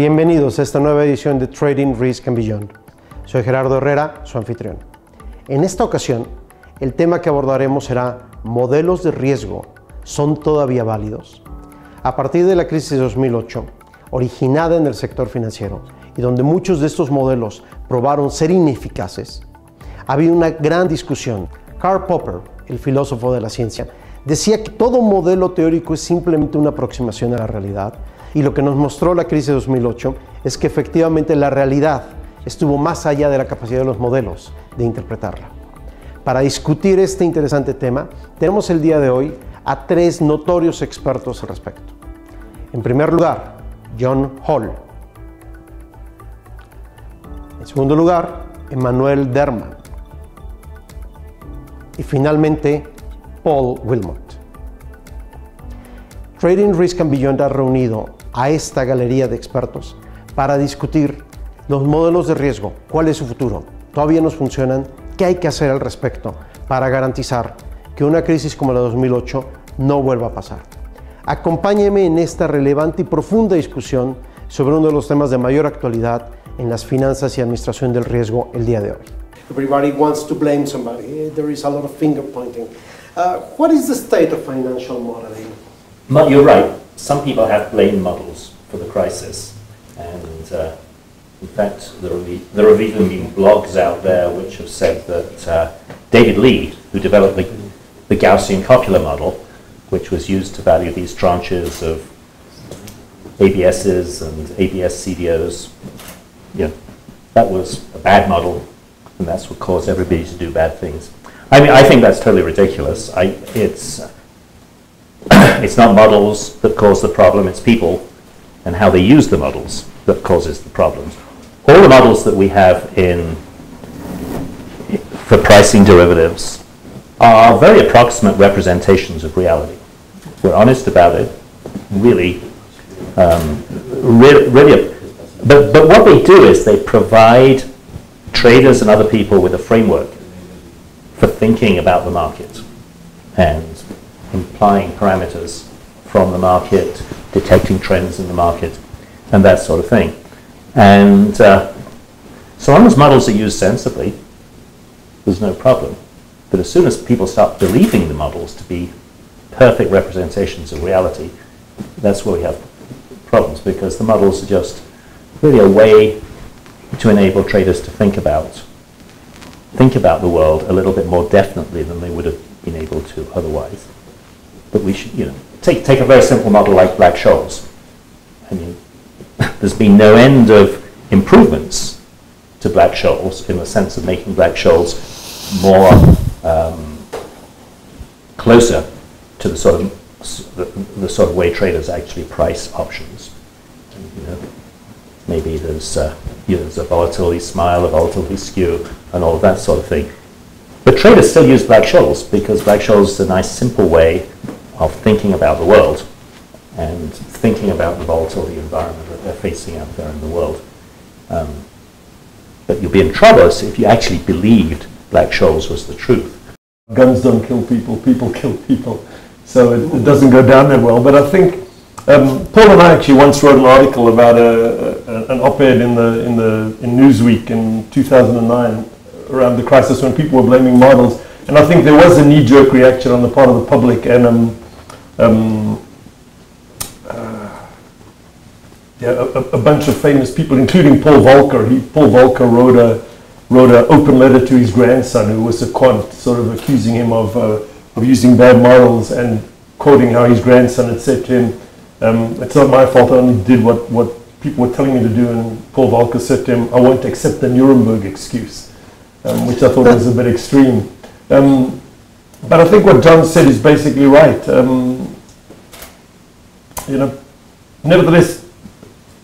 Bienvenidos a esta nueva edición de Trading Risk and Beyond. Soy Gerardo Herrera, su anfitrión. En esta ocasión, el tema que abordaremos será modelos de riesgo son todavía válidos. A partir de la crisis de 2008, originada en el sector financiero y donde muchos de estos modelos probaron ser ineficaces, había una gran discusión. Karl Popper, el filósofo de la ciencia, decía que todo modelo teórico es simplemente una aproximación a la realidad y lo que nos mostró la crisis de 2008 es que efectivamente la realidad estuvo más allá de la capacidad de los modelos de interpretarla. Para discutir este interesante tema, tenemos el día de hoy a tres notorios expertos al respecto. En primer lugar, John Hall. En segundo lugar, Emmanuel Derman. Y finalmente, Paul Wilmot. Trading Risk and Beyond ha reunido a esta galería de expertos para discutir los modelos de riesgo, cuál es su futuro, todavía nos funcionan, qué hay que hacer al respecto para garantizar que una crisis como la 2008 no vuelva a pasar. Acompáñeme en esta relevante y profunda discusión sobre uno de los temas de mayor actualidad en las finanzas y administración del riesgo el día de hoy. Everybody wants to blame somebody. There is a lot of finger pointing. Uh, what is the state of financial modeling? You're right. Some people have blamed models for the crisis, and uh, in fact, there have, there have, even been blogs out there which have said that uh, David Li, who developed the, the Gaussian copula model, which was used to value these tranches of ABSs and ABS CDOs. You know, that was a bad model, and that's what caused everybody to do bad things. I mean, I think that's totally ridiculous. I, it's, it's not models that cause the problem, it's people and how they use the models that causes the problems. All the models that we have in for pricing derivatives are very approximate representations of reality we're honest about it, really, um, really, really but, but what they do is they provide traders and other people with a framework for thinking about the market and implying parameters from the market, detecting trends in the market, and that sort of thing. And uh, so long as models are used sensibly, there's no problem. But as soon as people start believing the models to be perfect representations of reality, that's where we have problems because the models are just really a way to enable traders to think about think about the world a little bit more definitely than they would have been able to otherwise. But we should, you know, take take a very simple model like Black Scholes. I mean, there's been no end of improvements to Black Scholes in the sense of making Black Scholes more um, closer to the sort of the, the, sort of way traders actually price options. You know, maybe there's uh, you know, there's a volatility smile, a volatility skew, and all that sort of thing. But traders still use Black Scholes because Black Scholes is a nice, simple way of thinking about the world and thinking about the volatility environment that they're facing out there in the world. Um, but you'll be in trouble if you actually believed Black Scholes was the truth. Guns don't kill people, people kill people so it, it, doesn't go down that well. But I think um, Paul and I actually once wrote an article about a, a, an op-ed in the in the in Newsweek in 2009 around the crisis when people were blaming models, and I think there was a knee-jerk reaction on the part of the public and. Um, um, uh, yeah, a, a, bunch of famous people, including Paul Volcker. He, Paul Volcker wrote a wrote an open letter to his grandson, who was a quant, sort of accusing him of uh, of using bad morals and quoting how his grandson had said to him, um, it's not my fault, I only did what, what people were telling me to do. And Paul Volcker said to him, I won't accept the Nuremberg excuse, um, which I thought was a bit extreme. Um, but I think what John said is basically right. Um, you know, nevertheless,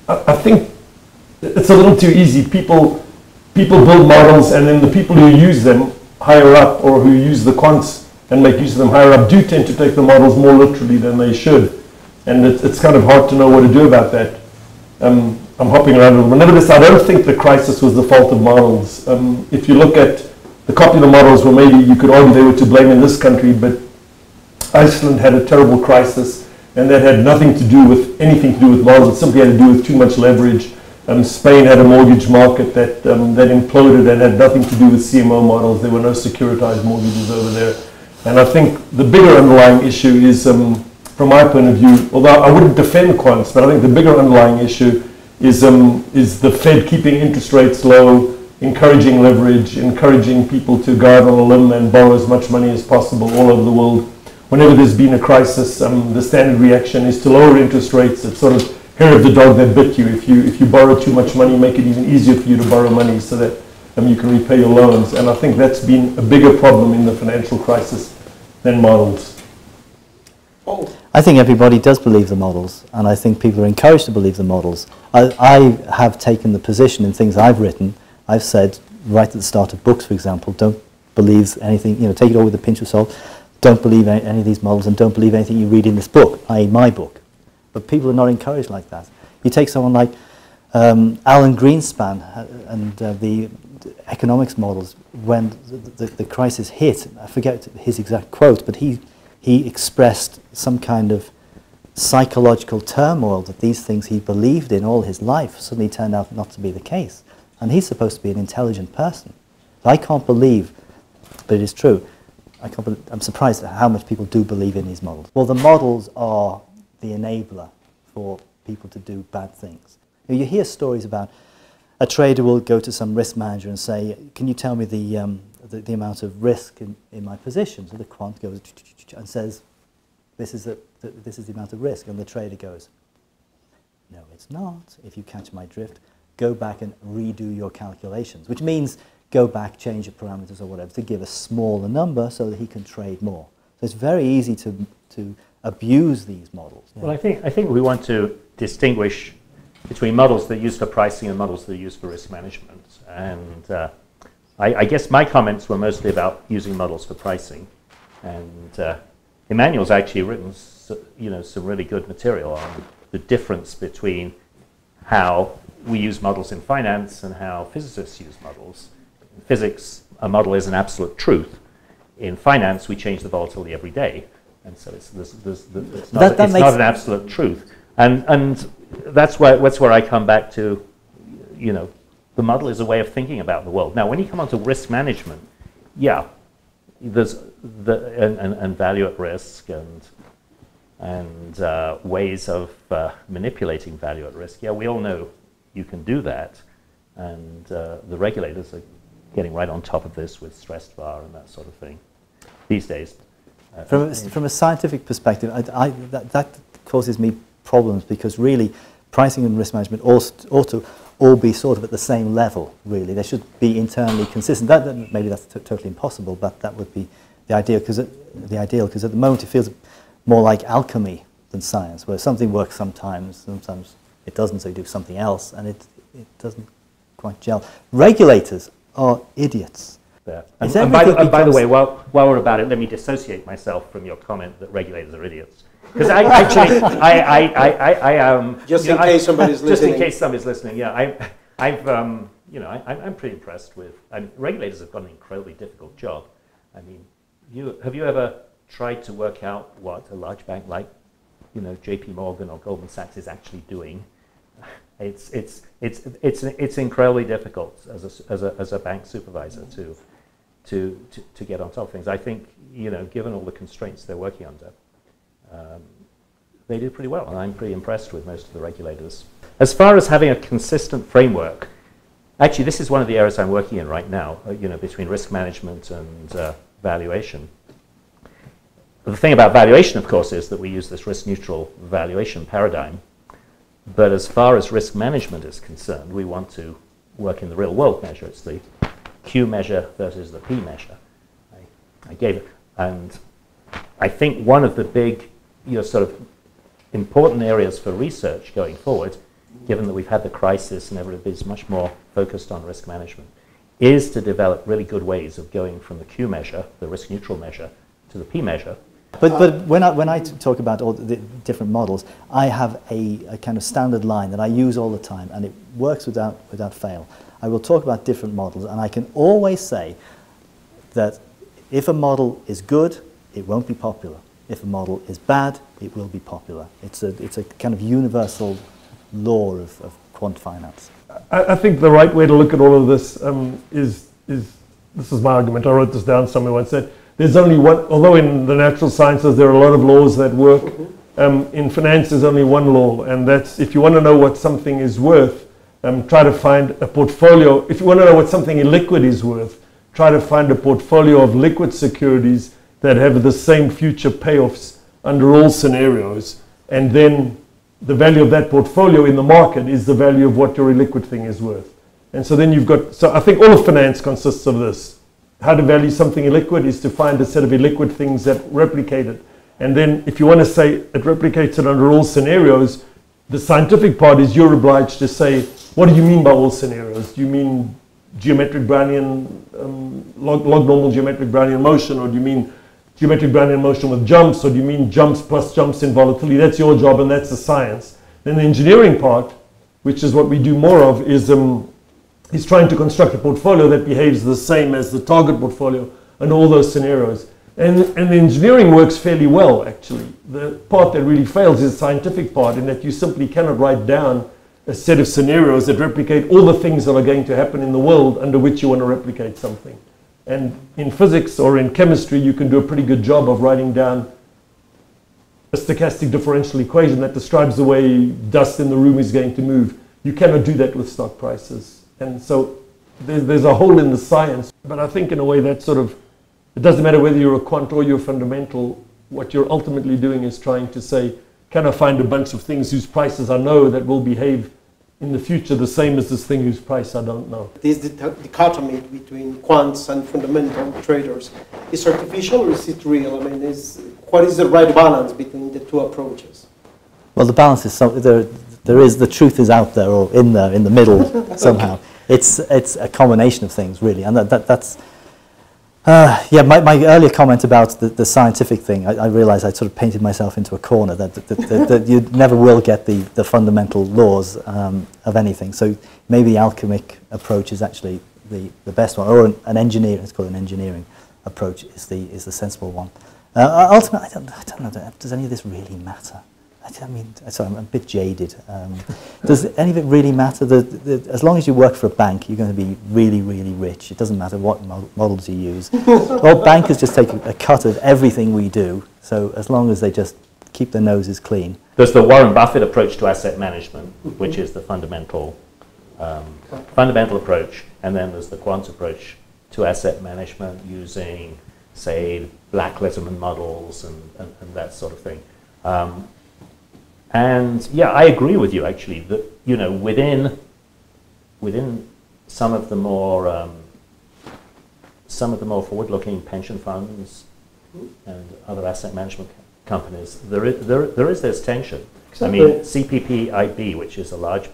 I, I think it's a little too easy. People, people build models, and then the people who use them higher up or who use the quants and make use of them higher up do tend to take the models more literally than they should. And it, it's kind of hard to know what to do about that. Um, I'm hopping around a little. Nevertheless, I don't think the crisis was the fault of models. Um, if you look at the copula models, well, maybe you could argue they were to blame in this country, but Iceland had a terrible crisis. And that had nothing to do with anything to do with models. It simply had to do with too much leverage. Um, Spain had a mortgage market that um, that imploded and had nothing to do with CMO models. There were no securitized mortgages over there. And I think the bigger underlying issue is, um, from my point of view, although I wouldn't defend quants, but I think the bigger underlying issue is um, is the Fed keeping interest rates low, encouraging leverage, encouraging people to go out on a limb and borrow as much money as possible all over the world whenever there's been a crisis, um, the standard reaction is to lower interest rates. It's sort of hair of the dog that bit you. If you if you borrow too much money, make it even easier for you to borrow money so that um, you can repay your loans. And I think that's been a bigger problem in the financial crisis than models. I think everybody does believe the models, and I think people are encouraged to believe the models. I, I have taken the position in things I've written. I've said right at the start of books, for example, don't believe anything. You know, take it all with a pinch of salt don't believe any, of these models and don't believe anything you read in this book, i.e. my book. But people are not encouraged like that. You take someone like um, Alan Greenspan uh, and uh, the, economics models, when the, the, the, crisis hit, I forget his exact quote, but he, he expressed some kind of psychological turmoil that these things he believed in all his life suddenly turned out not to be the case. And he's supposed to be an intelligent person. So I can't believe, but it is true, I can't I'm surprised at how much people do believe in these models. Well, the models are the enabler for people to do bad things. You, hear stories about a trader will go to some risk manager and say, can you tell me the, um, the, the, amount of risk in, in my position? So the quant goes and says, this is, the, this is the amount of risk. And the trader goes, no, it's not. If you catch my drift, go back and redo your calculations, which means go back, change the parameters or whatever to give a smaller number so that he can trade more. So it's very easy to, to abuse these models. Well, I think, I think we want to distinguish between models that are used for pricing and models that are used for risk management. And uh, I, I, guess my comments were mostly about using models for pricing. And uh, Emanuel's actually written you know, some really good material on the difference between how we use models in finance and how physicists use models physics, a model is an absolute truth. In finance, we change the volatility every day. And so it's, there's, there's, it's, not, that, that it's not an absolute truth. And, and that's, where, that's where I come back to, you know, the model is a way of thinking about the world. Now, when you come on to risk management, yeah, there's the, and, and, and value at risk and, and uh, ways of uh, manipulating value at risk. Yeah, we all know you can do that. And uh, the regulators are getting right on top of this with stressed VaR and that sort of thing these days. Uh, from, a, from a scientific perspective, I, I, that, that, causes me problems because really pricing and risk management ought, ought to all be sort of at the same level, really. They should be internally consistent. That, that maybe that's totally impossible, but that would be the ideal because the ideal because at the moment it feels more like alchemy than science, where something works sometimes, sometimes it doesn't, so you do something else, and it, it doesn't quite gel. Regulators are idiots. Yeah. And, and, by, the, and by, the, way, while, while we're about it, let me dissociate myself from your comment that regulators are idiots. Because I actually, I, I, I, I, I um, just in know, case I, somebody's just listening. Just in case somebody's listening, yeah. I, I've, um, you know, I, I'm pretty impressed with. I mean, regulators have got an incredibly difficult job. I mean, you have you ever tried to work out what a large bank like, you know, J.P. Morgan or Goldman Sachs is actually doing? It's, it's, it's, it's, it's incredibly difficult as a, as a, as a bank supervisor to, to, to, to get on top of things. I think, you know, given all the constraints they're working under, um, they do pretty well, and I'm pretty impressed with most of the regulators. As far as having a consistent framework, actually, this is one of the areas I'm working in right now, uh, you know, between risk management and uh, valuation. The thing about valuation, of course, is that we use this risk-neutral valuation paradigm, but as far as risk management is concerned, we want to work in the real world measure. It's the Q measure versus the P measure. I, I gave it. And I think one of the big, you know, sort of important areas for research going forward, given that we've had the crisis and everybody's much more focused on risk management, is to develop really good ways of going from the Q measure, the risk neutral measure, to the P measure, but, but when, I, when I talk about all the different models, I have a, a, kind of standard line that I use all the time, and it works without, without fail. I will talk about different models, and I can always say that if a model is good, it won't be popular. if a model is bad, it will be popular. It's a, it's a kind of universal law of, of quant finance. I, I think the right way to look at all of this um, is, is, this is my argument, I wrote this down somewhere once, said, there's only one, although in the natural sciences there are a lot of laws that work, um, in finance there's only one law, and that's if you want to know what something is worth, um, try to find a portfolio. If you want to know what something illiquid is worth, try to find a portfolio of liquid securities that have the same future payoffs under all scenarios, and then the value of that portfolio in the market is the value of what your illiquid thing is worth. And so then you've got, so I think all of finance consists of this. How to value something illiquid is to find a set of illiquid things that replicate it. And then if you want to say it replicates it under all scenarios, the scientific part is you're obliged to say, what do you mean by all scenarios? Do you mean geometric Brownian, um, log, log normal geometric Brownian motion, or do you mean geometric Brownian motion with jumps, or do you mean jumps plus jumps in volatility? That's your job, and that's the science. Then the engineering part, which is what we do more of, is um, is trying to construct a portfolio that behaves the same as the target portfolio in all those scenarios. And, and the engineering works fairly well, actually. The part that really fails is the scientific part, in that you simply cannot write down a set of scenarios that replicate all the things that are going to happen in the world under which you want to replicate something. And in physics or in chemistry, you can do a pretty good job of writing down a stochastic differential equation that describes the way dust in the room is going to move. You cannot do that with stock prices. And so there's, there's a hole in the science. But I think in a way that sort of, it doesn't matter whether you're a quant or you're fundamental, what you're ultimately doing is trying to say, can I find a bunch of things whose prices I know that will behave in the future the same as this thing whose price I don't know. This dichotomy between quants and fundamental traders is artificial or is it real? I mean, is, what is the right balance between the two approaches? Well, the balance is some, there, there is the truth is out there or in there in the middle somehow. It's it's a combination of things really, and that, that that's uh, yeah. My, my earlier comment about the, the scientific thing, I, I realised I sort of painted myself into a corner that that, that, that, that you never will get the the fundamental laws um, of anything. So maybe the alchemic approach is actually the the best one, or an, an engineer. It's called an engineering approach is the is the sensible one. Uh, ultimately, I don't, I don't know. Does any of this really matter? I mean, sorry, I'm a bit jaded. Um, does any of it really matter? The, the, as long as you work for a bank, you're going to be really, really rich. It doesn't matter what models you use. well, bankers just take a, a cut of everything we do. So as long as they just keep their noses clean. There's the Warren Buffett approach to asset management, which is the fundamental, um, fundamental approach, and then there's the quant approach to asset management using, say, Black Litterman models and, and, and that sort of thing. Um, and yeah, I agree with you actually that you know within within some of the more um, some of the more forward-looking pension funds and other asset management companies, there is, there, there is this tension. Exactly. I mean, CPPIB, which is a large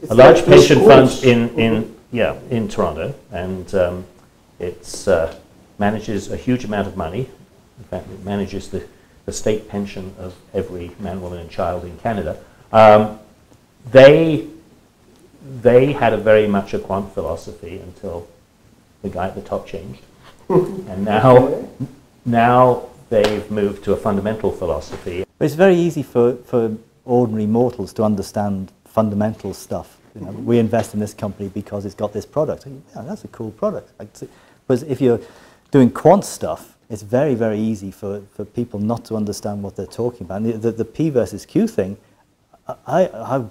it's a large pension fund in, in mm -hmm. yeah in Toronto, and um, it uh, manages a huge amount of money. In fact, it manages the the state pension of every man, woman, and child in Canada, um, they, they had a very much a quant philosophy until the guy at the top changed. and now, now they've moved to a fundamental philosophy. It's very easy for, for ordinary mortals to understand fundamental stuff. You know, we invest in this company because it's got this product. Yeah, that's a cool product. But if you're doing quant stuff, it's very, very easy for, for people not to understand what they're talking about. And the, the, the P versus Q thing, I, I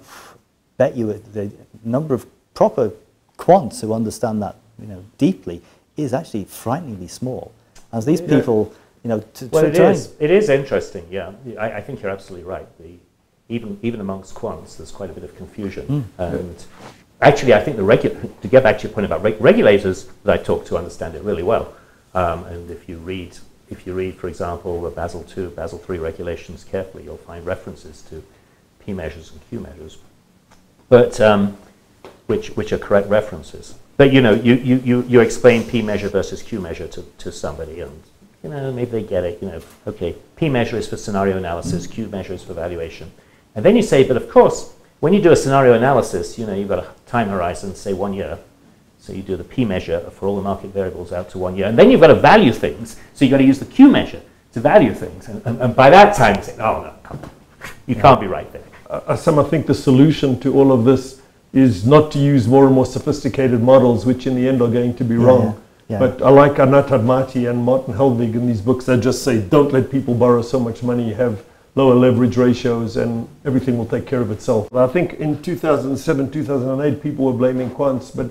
bet you the number of proper quants who understand that you know, deeply is actually frighteningly small. As these people, you know, to, well, it is. It is interesting. Yeah, I, I, think you're absolutely right. The, even even amongst quants, there's quite a bit of confusion. Mm. And actually, I think the regu- to get back to your point about reg- regulators that I talk to understand it really well. Um, and if you read, if you read, for example, the Basel II, Basel III regulations carefully, you'll find references to P measures and Q measures, but um, which which are correct references. But you know, you, you, you, explain P measure versus Q measure to, to somebody, and you know maybe they get it. You know, okay, P measure is for scenario analysis, Q measure is for valuation, and then you say, but of course, when you do a scenario analysis, you know you've got a time horizon, say one year, so you do the P measure for all the market variables out to one year. And then you've got to value things. So you've got to use the Q measure to value things. And, and, and by that time, you say, oh, no, come on. you can't be right there. uh, some I think the solution to all of this is not to use more and more sophisticated models, which in the end are going to be Yeah, wrong. yeah, yeah. But I like Anat Admati and Martin Hellwig in these books that just say, don't let people borrow so much money, have lower leverage ratios, and everything will take care of itself. I think in 2007, 2008, people were blaming quants, but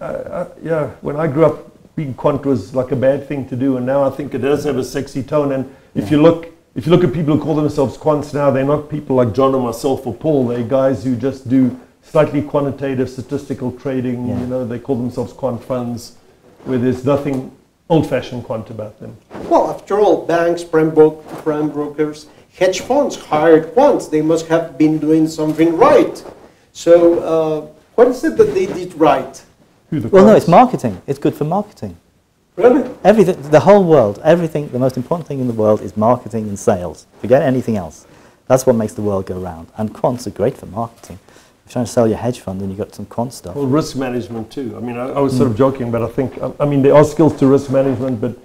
uh, yeah, when I grew up, being quant was like a bad thing to do, and now I think it does have a sexy tone. And if you look, if you look at people who call themselves quants now, they're not people like John or myself or Paul. They're guys who just do slightly quantitative statistical trading. Yeah. You know, they call themselves quant funds, where there's nothing old-fashioned quant about them. Well, after all, banks, prime, bro- prime brokers, hedge funds hired quants. They must have been doing something right. So, uh, what is it that they did right? Who the Well, no, it's marketing. It's good for marketing. Really? Everything, the whole world, everything, the most important thing in the world is marketing and sales. Forget anything else. That's what makes the world go round. And quants are great for marketing. If you're trying to sell your hedge fund, then you've got some quant stuff. Well, risk management too. I mean, I, I was sort of joking, but I think, I, I mean, there are skills to risk management, but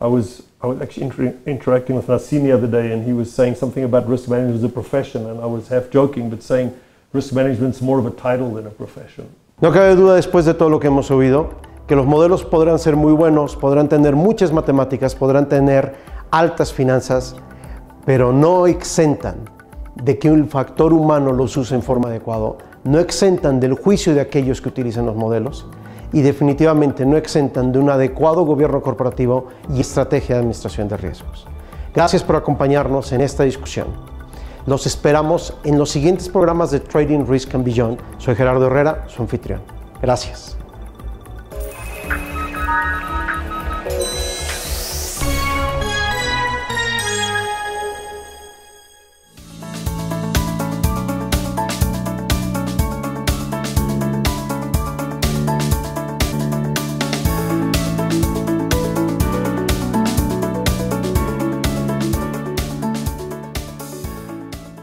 I was, I was actually inter- interacting with Nassim the other day, and he was saying something about risk management as a profession, and I was half joking, but saying risk management's more of a title than a profession. No cabe duda después de todo lo que hemos oído que los modelos podrán ser muy buenos, podrán tener muchas matemáticas, podrán tener altas finanzas, pero no exentan de que un factor humano los use en forma adecuada, no exentan del juicio de aquellos que utilizan los modelos y definitivamente no exentan de un adecuado gobierno corporativo y estrategia de administración de riesgos. Gracias por acompañarnos en esta discusión. Los esperamos en los siguientes programas de Trading Risk and Beyond. Soy Gerardo Herrera, su anfitrión. Gracias.